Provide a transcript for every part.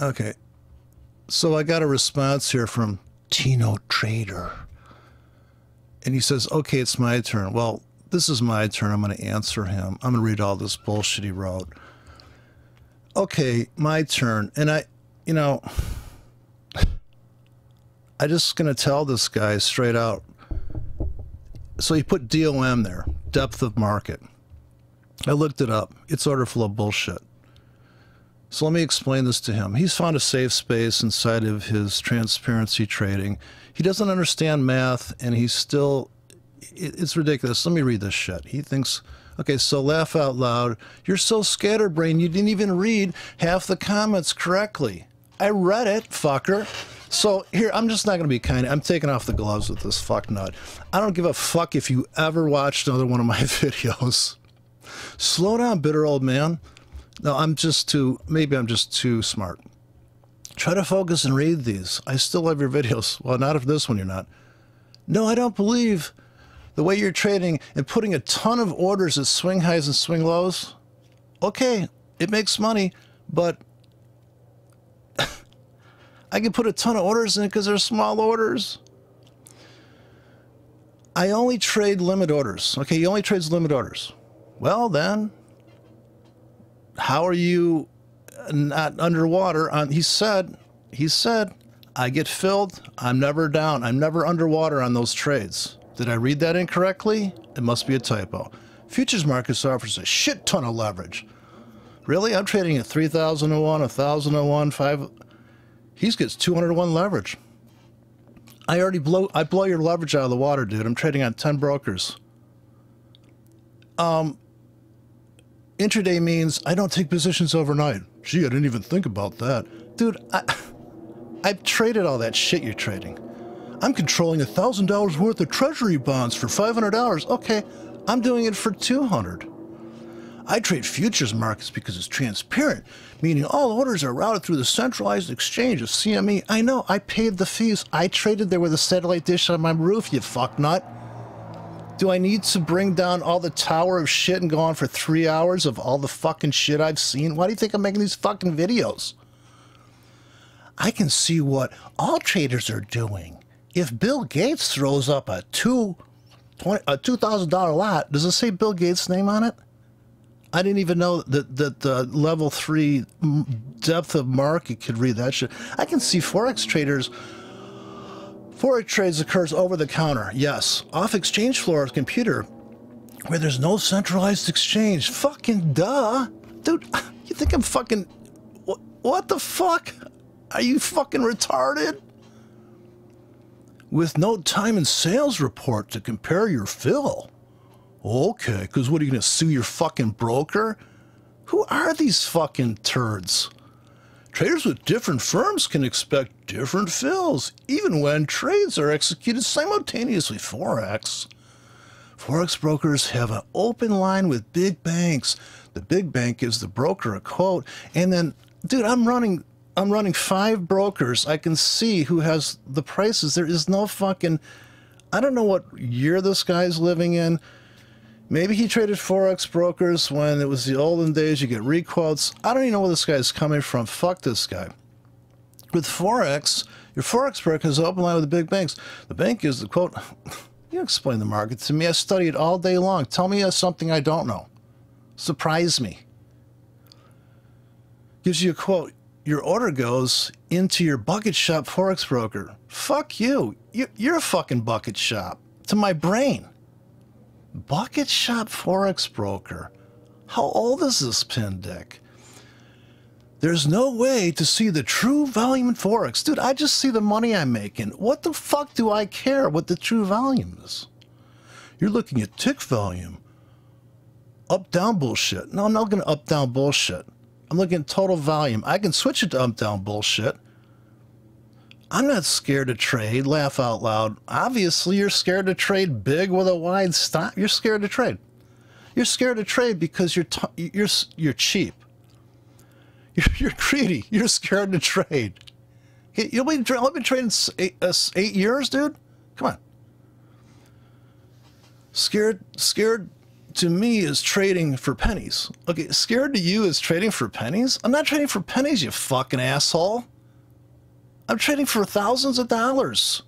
Okay. So I got a response here from Tino Trader. And he says, okay, it's my turn. Well, this is my turn. I'm going to answer him. I'm going to read all this bullshit he wrote. Okay, my turn. And I, you know, I just going to tell this guy straight out. So he put DOM there, depth of market. I looked it up. It's order flow of bullshit. So let me explain this to him. He's found a safe space inside of his transparency trading. He doesn't understand math and he's still, it's ridiculous. Let me read this shit. He thinks, okay, so laugh out loud. You're so scatterbrained, you didn't even read half the comments correctly. I read it, fucker. So here, I'm just not going to be kind. I'm taking off the gloves with this fuck nut. I don't give a fuck if you ever watched another one of my videos. Slow down, bitter old man. No, I'm just too, maybe I'm just too smart. Try to focus and read these. I still love your videos. Well, not if this one you're not. No, I don't believe the way you're trading and putting a ton of orders at swing highs and swing lows. Okay, it makes money, but I can put a ton of orders in because they're small orders. I only trade limit orders. Okay, he only trades limit orders. Well, then, how are you not underwater? On he said, he said, I get filled. I'm never down. I'm never underwater on those trades. Did I read that incorrectly? It must be a typo. Futures markets offers a shit ton of leverage. Really? I'm trading at 3,001, 1,001, 5. He gets 201 leverage. I already blow I blow your leverage out of the water, dude. I'm trading on 10 brokers. Um intraday means I don't take positions overnight. Gee, I didn't even think about that. Dude, I, I've traded all that shit you're trading. I'm controlling $1,000 worth of treasury bonds for $500. Okay, I'm doing it for 200 I trade futures markets because it's transparent, meaning all orders are routed through the centralized exchange of CME. I know, I paid the fees. I traded there with a satellite dish on my roof, you fucknut. Do I need to bring down all the tower of shit and go on for three hours of all the fucking shit I've seen? Why do you think I'm making these fucking videos? I can see what all traders are doing. If Bill Gates throws up a two a two thousand dollar lot, does it say Bill Gates' name on it? I didn't even know that that the level three depth of market could read that shit. I can see forex traders Forex trades occurs over the counter, yes. Off exchange floor of computer, where there's no centralized exchange. Fucking duh. Dude, you think I'm fucking... What, what the fuck? Are you fucking retarded? With no time and sales report to compare your fill. Okay, because what are you going to sue your fucking broker? Who are these fucking turds? Traders with different firms can expect different fills, even when trades are executed simultaneously. Forex. Forex brokers have an open line with big banks. The big bank gives the broker a quote, and then, dude, I'm running. I'm running five brokers. I can see who has the prices. There is no fucking. I don't know what year this guy's living in. Maybe he traded Forex brokers when it was the olden days. You get requotes. I don't even know where this guy is coming from. Fuck this guy. With Forex, your Forex broker is open line with the big banks. The bank is the quote, you explain the market to me. I study it all day long. Tell me something I don't know. Surprise me. Gives you a quote. Your order goes into your bucket shop Forex broker. Fuck you. You're a fucking bucket shop. To my brain. Bucket Shop Forex Broker. How old is this pin dick? There's no way to see the true volume in Forex. Dude, I just see the money I'm making. What the fuck do I care what the true volume is? You're looking at tick volume. Up down bullshit. No, I'm not looking at up down bullshit. I'm looking at total volume. I can switch it to up down bullshit. I'm not scared to trade. Laugh out loud. Obviously, you're scared to trade big with a wide stop. You're scared to trade. You're scared to trade because you're you're you're cheap. You're, you're greedy. You're scared to trade. You'll be you'll be trading eight, uh, eight years, dude. Come on. Scared, scared to me is trading for pennies. Okay, scared to you is trading for pennies? I'm not trading for pennies, you fucking asshole. I'm trading for thousands of dollars.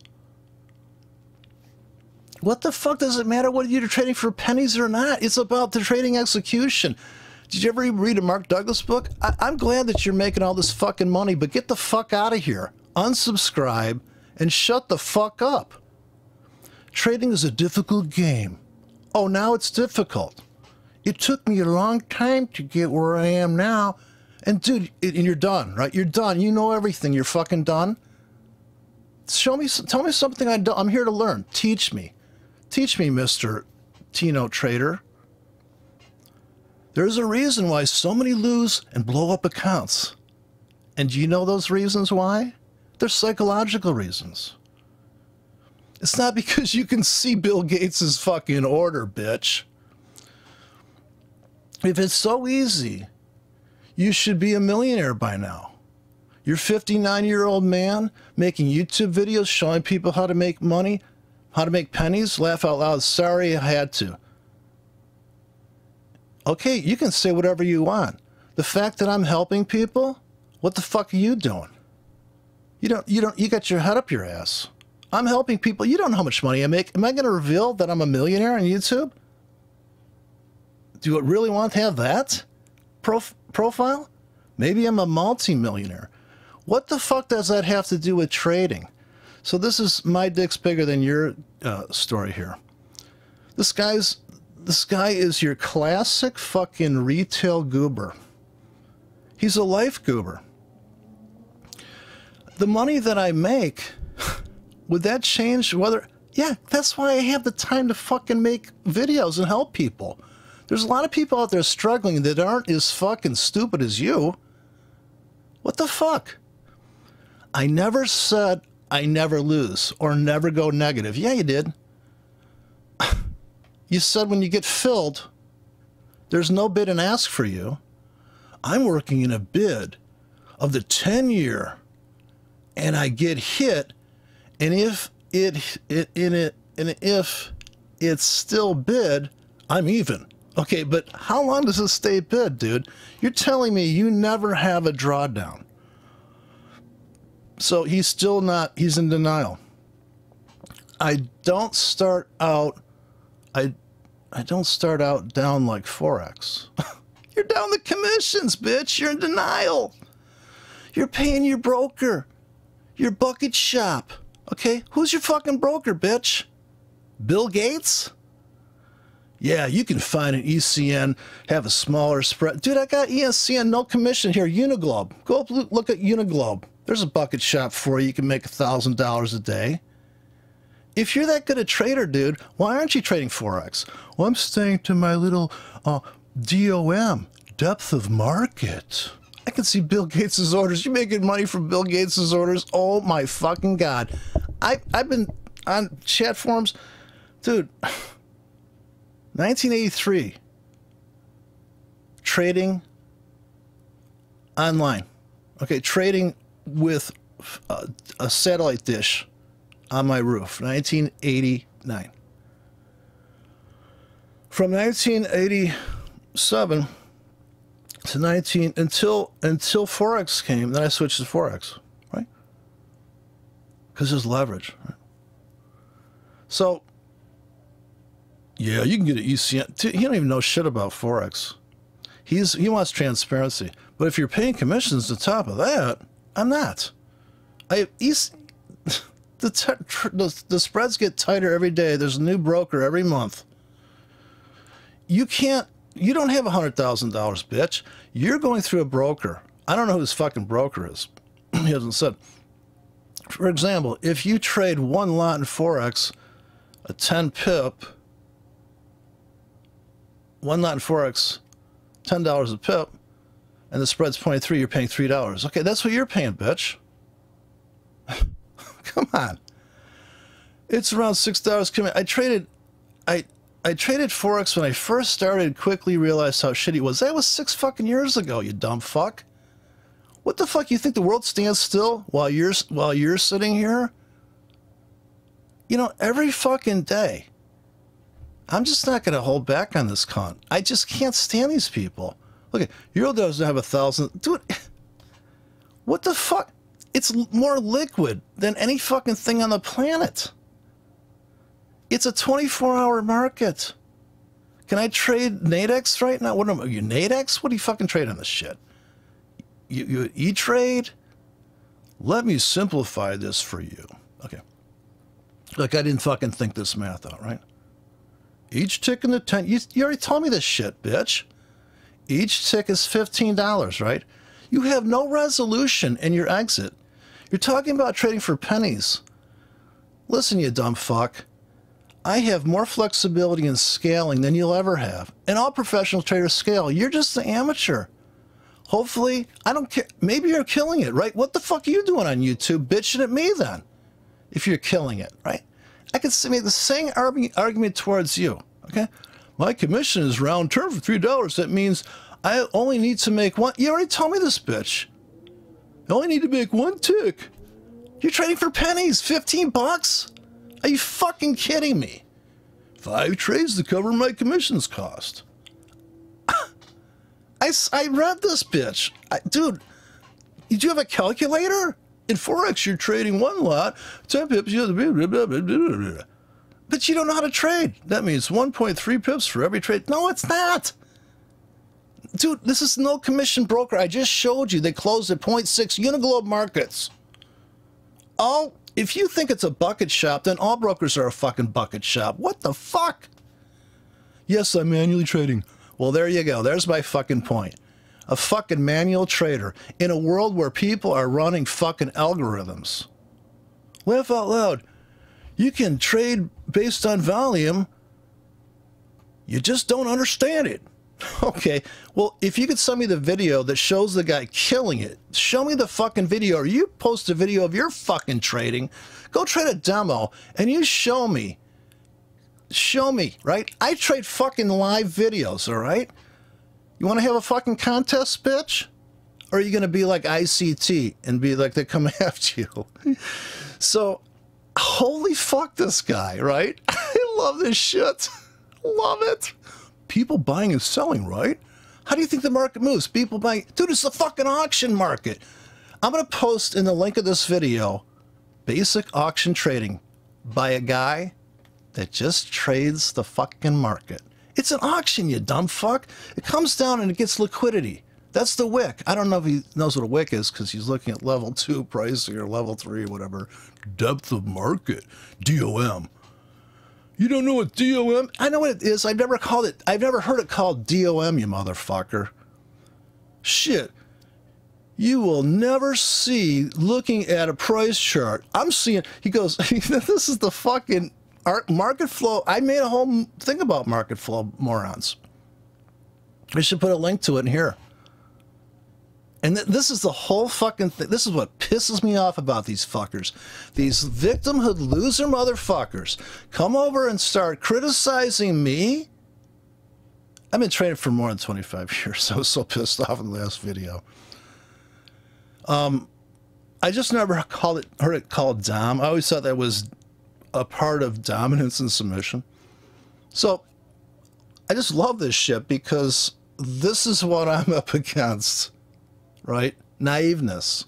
What the fuck does it matter whether you're trading for pennies or not? It's about the trading execution. Did you ever read a Mark Douglas book? I- am glad that you're making all this fucking money, but get the fuck out of here. Unsubscribe and shut the fuck up. Trading is a difficult game. Oh, now it's difficult. It took me a long time to get where I am now. And dude, and you're done, right? You're done. You know everything. You're fucking done. Show me, tell me something I don't. I'm here to learn. Teach me. Teach me, Mr. Tino Trader. There's a reason why so many lose and blow up accounts. And do you know those reasons why? They're psychological reasons. It's not because you can see Bill Gates' fucking order, bitch. If it's so easy, you should be a millionaire by now. You're 59 year old man making YouTube videos showing people how to make money, how to make pennies. Laugh out loud. Sorry, I had to. Okay, you can say whatever you want. The fact that I'm helping people, what the fuck are you doing? You don't, you don't, you got your head up your ass. I'm helping people. You don't know how much money I make. Am I going to reveal that I'm a millionaire on YouTube? Do you really want to have that prof- profile? Maybe I'm a multi-millionaire. What the fuck does that have to do with trading? So this is my dick's bigger than your uh, story here. This guy's this guy is your classic fucking retail goober. He's a life goober. The money that I make would that change whether yeah that's why i have the time to fucking make videos and help people there's a lot of people out there struggling that aren't as fucking stupid as you. What the fuck? I never said i never lose or never go negative. Yeah you did. You said when you get filled there's no bid and ask for you. I'm working in a bid of the 10 year and i get hit and if it, it in it and if it's still bid, I'm even. Okay, but how long does it stay bid, dude? You're telling me you never have a drawdown. So he's still not, he's in denial. I don't start out, I, I don't start out down like Forex. You're down the commissions, bitch. You're in denial. You're paying your broker, your bucket shop. Okay, who's your fucking broker, bitch? Bill Gates? Yeah, you can find an ECN, have a smaller spread. Dude, I got ECN, no commission here. Uniglobe. Go up, look at Uniglobe. There's a bucket shop for you. You can make $1,000 a day. If you're that good a trader, dude, why aren't you trading Forex? Well, I'm staying to my little uh, DOM, depth of market. I can see Bill Gates's orders. You're making money from Bill Gates's orders? Oh my fucking god! I I've been on chat forums, dude. 1983. Trading online. Okay, trading with a, a satellite dish on my roof. 1989. From 1987 to 19 until until forex came then i switched to forex right because there's leverage right? so yeah you can get an ecn he don't even know shit about forex he's he wants transparency but if you're paying commissions on top of that i'm not i he's, the, the, the spreads get tighter every day there's a new broker every month you can't you don't have a $100,000, bitch. You're going through a broker. I don't know who this fucking broker is. he hasn't said. For example, if you trade one lot in Forex, a 10 pip, one lot in Forex, $10 a pip, and the spread's 0.3, you're paying $3. Okay, that's what you're paying, bitch. Come on. It's around $6 coming. I traded, I, I traded Forex when I first started, quickly realized how shitty it was. That was six fucking years ago, you dumb fuck. What the fuck, you think the world stands still while you're, while you're sitting here? You know, every fucking day, I'm just not going to hold back on this cunt. I just can't stand these people. Look at Euro doesn't have a thousand. Dude, what the fuck? It's more liquid than any fucking thing on the planet. It's a 24 hour market. Can I trade Nadex right now? What am you, Nadex? What do you fucking trade on this shit? You, you E Trade? Let me simplify this for you. Okay. Like, I didn't fucking think this math out, right? Each tick in the tent, you, you already told me this shit, bitch. Each tick is $15, right? You have no resolution in your exit. You're talking about trading for pennies. Listen, you dumb fuck. I have more flexibility in scaling than you'll ever have. And all professional traders scale. You're just an amateur. Hopefully, I don't care. Maybe you're killing it, right? What the fuck are you doing on YouTube bitching at me then? If you're killing it, right? I could make the same argument towards you, okay? My commission is round turn for $3. That means I only need to make one. You already told me this, bitch. I only need to make one tick. You're trading for pennies, 15 bucks? Are you fucking kidding me? Five trades to cover my commissions cost. I, I read this bitch. I, dude, did you have a calculator? In Forex, you're trading one lot, 10 pips, you blah, blah, but you don't know how to trade. That means 1.3 pips for every trade. No, it's not. Dude, this is no commission broker. I just showed you they closed at 0.6 Uniglobe markets. All if you think it's a bucket shop, then all brokers are a fucking bucket shop. What the fuck? Yes, I'm manually trading. Well, there you go. There's my fucking point. A fucking manual trader in a world where people are running fucking algorithms. Laugh out loud. You can trade based on volume. You just don't understand it. Okay, well, if you could send me the video that shows the guy killing it, show me the fucking video, or you post a video of your fucking trading, go trade a demo, and you show me. Show me, right? I trade fucking live videos, all right? You want to have a fucking contest, bitch? Or are you going to be like ICT and be like, they come after you? so, holy fuck this guy, right? I love this shit. love it people buying and selling, right? How do you think the market moves? People buying. Dude, it's the fucking auction market. I'm going to post in the link of this video basic auction trading by a guy that just trades the fucking market. It's an auction, you dumb fuck. It comes down and it gets liquidity. That's the wick. I don't know if he knows what a wick is because he's looking at level two pricing or level three whatever. Depth of market, DOM. You don't know what DOM? I know what it is. I've never called it. I've never heard it called DOM, you motherfucker. Shit. You will never see looking at a price chart. I'm seeing, he goes, this is the fucking market flow. I made a whole thing about market flow morons. I should put a link to it in here. And th this is the whole fucking thing. This is what pisses me off about these fuckers. These victimhood loser motherfuckers come over and start criticizing me. I've been training for more than 25 years. I was so pissed off in the last video. Um, I just never called it, heard it called dom. I always thought that was a part of dominance and submission. So I just love this shit because this is what I'm up against right? Naiveness.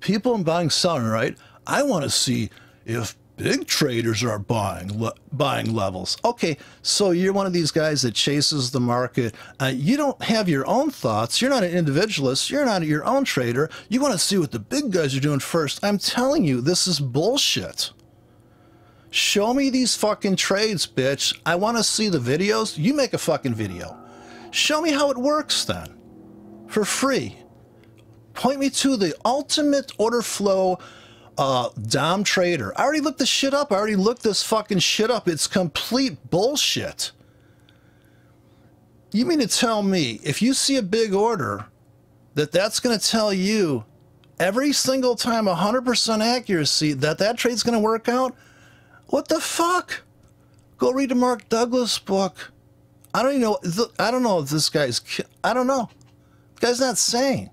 People in buying selling, right? I want to see if big traders are buying le buying levels. Okay, so you're one of these guys that chases the market. Uh, you don't have your own thoughts. You're not an individualist. You're not your own trader. You want to see what the big guys are doing first. I'm telling you, this is bullshit. Show me these fucking trades, bitch. I want to see the videos. You make a fucking video. Show me how it works then for free. Point me to the ultimate order flow uh, Dom Trader. I already looked this shit up. I already looked this fucking shit up. It's complete bullshit. You mean to tell me if you see a big order that that's going to tell you every single time 100% accuracy that that trade's going to work out? What the fuck? Go read a Mark Douglas book. I don't even know. I don't know if this guy's. I don't know The guy's not saying.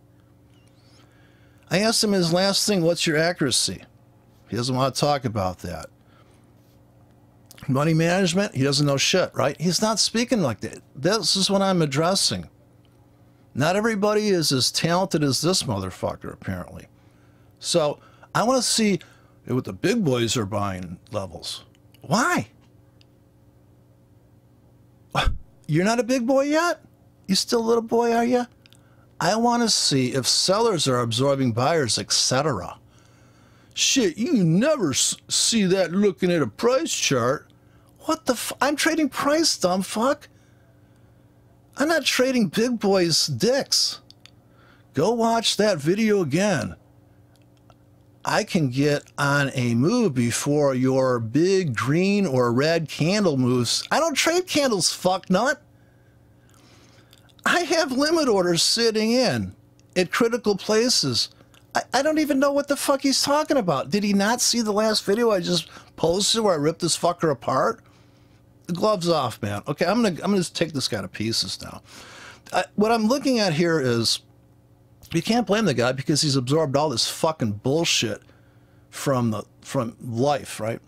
I asked him his last thing, what's your accuracy? He doesn't want to talk about that. Money management, he doesn't know shit, right? He's not speaking like that. This is what I'm addressing. Not everybody is as talented as this motherfucker, apparently. So I want to see what the big boys are buying levels. Why? You're not a big boy yet? You still a little boy, are you? I want to see if sellers are absorbing buyers, etc. Shit, you never see that looking at a price chart. What the f- I'm trading price, dumb fuck. I'm not trading big boys' dicks. Go watch that video again. I can get on a move before your big green or red candle moves. I don't trade candles, fuck nut. I have limit orders sitting in at critical places. I, I don't even know what the fuck he's talking about. Did he not see the last video I just posted where I ripped this fucker apart? The gloves off, man. Okay, I'm gonna I'm gonna just take this guy to pieces now. I, what I'm looking at here is you can't blame the guy because he's absorbed all this fucking bullshit from the from life, right?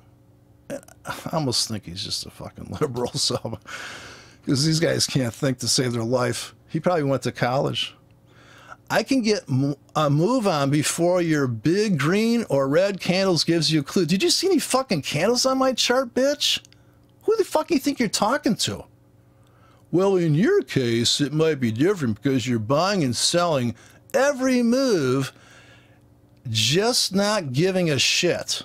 I almost think he's just a fucking liberal, so because these guys can't think to save their life. He probably went to college. I can get a move on before your big green or red candles gives you a clue. Did you see any fucking candles on my chart, bitch? Who the fuck do you think you're talking to? Well, in your case, it might be different because you're buying and selling every move, just not giving a shit.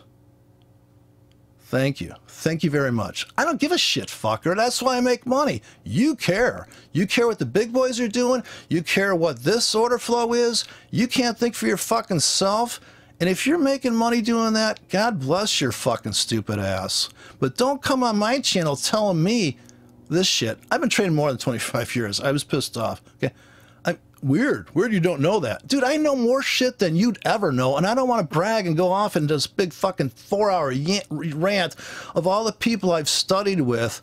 Thank you. Thank you very much. I don't give a shit, fucker. That's why I make money. You care. You care what the big boys are doing. You care what this order flow is. You can't think for your fucking self. And if you're making money doing that, God bless your fucking stupid ass. But don't come on my channel telling me this shit. I've been trading more than 25 years. I was pissed off. Okay. Weird. Weird you don't know that. Dude, I know more shit than you'd ever know, and I don't want to brag and go off into this big fucking four hour rant of all the people I've studied with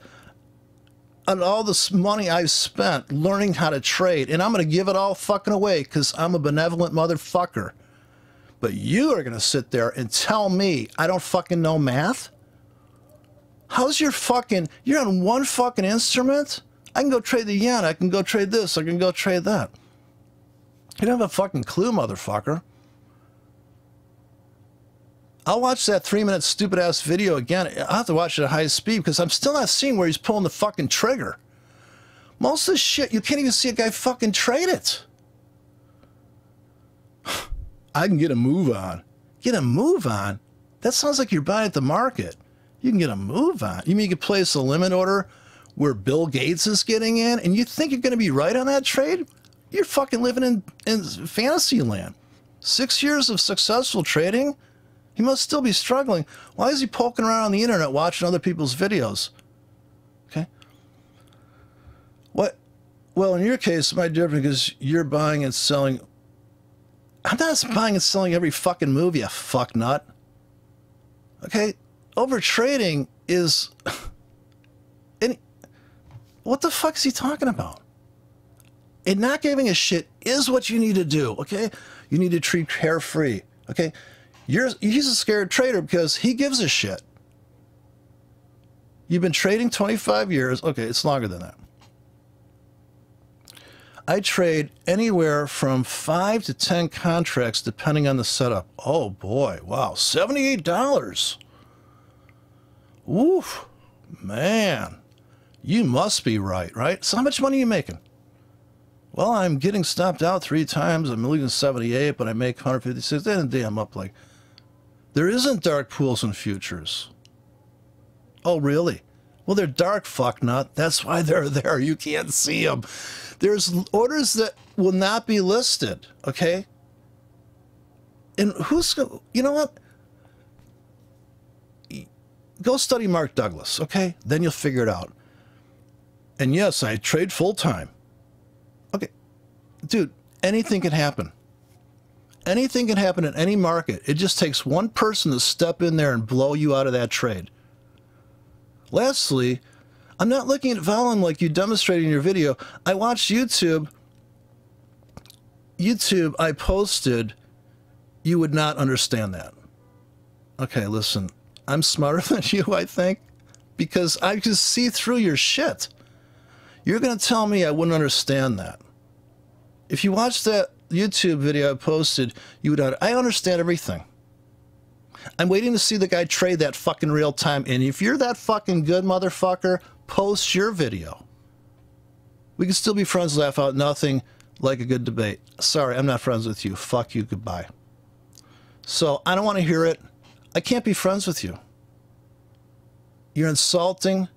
and all this money I've spent learning how to trade, and I'm going to give it all fucking away because I'm a benevolent motherfucker. But you are going to sit there and tell me I don't fucking know math? How's your fucking, you're on one fucking instrument? I can go trade the yen, I can go trade this, I can go trade that. You don't have a fucking clue, motherfucker. I'll watch that three minute stupid ass video again. I'll have to watch it at high speed because I'm still not seeing where he's pulling the fucking trigger. Most of this shit, you can't even see a guy fucking trade it. I can get a move on. Get a move on? That sounds like you're buying at the market. You can get a move on. You mean you could place a limit order where Bill Gates is getting in and you think you're going to be right on that trade? You're fucking living in, in fantasy land. Six years of successful trading? He must still be struggling. Why is he poking around on the internet watching other people's videos? Okay. What? Well, in your case, it might be different because you're buying and selling. I'm not buying and selling every fucking movie, you fuck nut. Okay? Over trading is. Any, what the fuck is he talking about? And not giving a shit is what you need to do, okay? You need to treat carefree, okay? You're, he's a scared trader because he gives a shit. You've been trading 25 years. Okay, it's longer than that. I trade anywhere from five to 10 contracts depending on the setup. Oh boy, wow, $78. Woof, man, you must be right, right? So, how much money are you making? Well, I'm getting stopped out three times. I'm losing 78, but I make 156. Then a day I'm up like. There isn't dark pools in futures. Oh, really? Well, they're dark, fuck nut. That's why they're there. You can't see them. There's orders that will not be listed, okay? And who's, you know what? Go study Mark Douglas, okay? Then you'll figure it out. And yes, I trade full time dude, anything can happen. Anything can happen in any market. It just takes one person to step in there and blow you out of that trade. Lastly, I'm not looking at volume like you demonstrated in your video. I watched YouTube. YouTube, I posted, you would not understand that. Okay, listen, I'm smarter than you, I think. because I can see through your shit. You're going to tell me I wouldn't understand that. If you watch that YouTube video I posted, you would. I understand everything. I'm waiting to see the guy trade that fucking real time. And if you're that fucking good, motherfucker, post your video. We can still be friends, laugh out nothing like a good debate. Sorry, I'm not friends with you. Fuck you, goodbye. So I don't want to hear it. I can't be friends with you. You're insulting,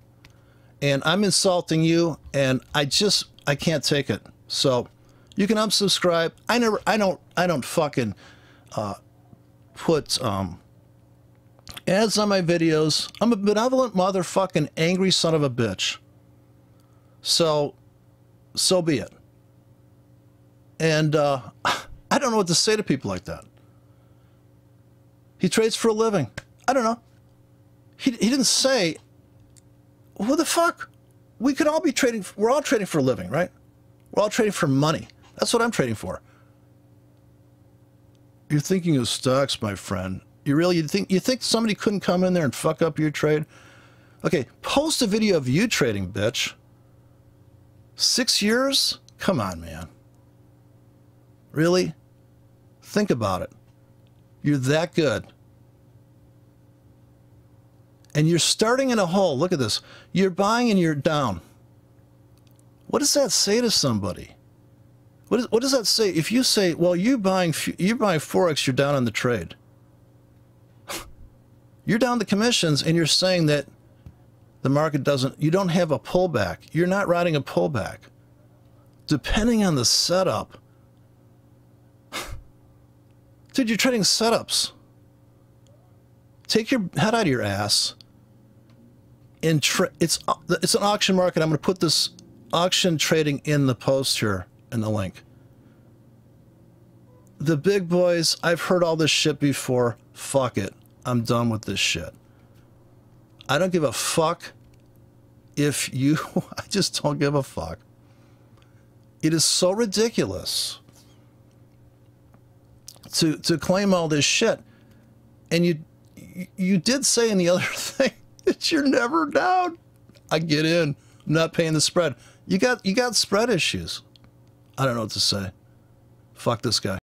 and I'm insulting you, and I just I can't take it. So you can unsubscribe. I never I don't I don't fucking uh, put um, ads on my videos. I'm a benevolent motherfucking angry son of a bitch. So so be it. And uh, I don't know what to say to people like that. He trades for a living. I don't know. He, he didn't say, what the fuck? We could all be trading, we're all trading for a living, right? We're all trading for money. That's what I'm trading for. You're thinking of stocks, my friend. You really you think you think somebody couldn't come in there and fuck up your trade? Okay, post a video of you trading, bitch. Six years? Come on, man. Really? Think about it. You're that good. And you're starting in a hole. Look at this. You're buying and you're down. What does that say to somebody? What, is, what does that say? If you say, well, you buying you're buying Forex, you're down on the trade. you're down the commissions and you're saying that the market doesn't, you don't have a pullback. You're not riding a pullback. Depending on the setup, Dude, you're trading setups. Take your head out of your ass. And it's it's an auction market. I'm going to put this auction trading in the post here in the link. The big boys, I've heard all this shit before. Fuck it. I'm done with this shit. I don't give a fuck if you. I just don't give a fuck. It is so ridiculous to to claim all this shit. And you you did say in the other thing that you're never down. I get in. I'm not paying the spread. You got you got spread issues. I don't know what to say. Fuck this guy.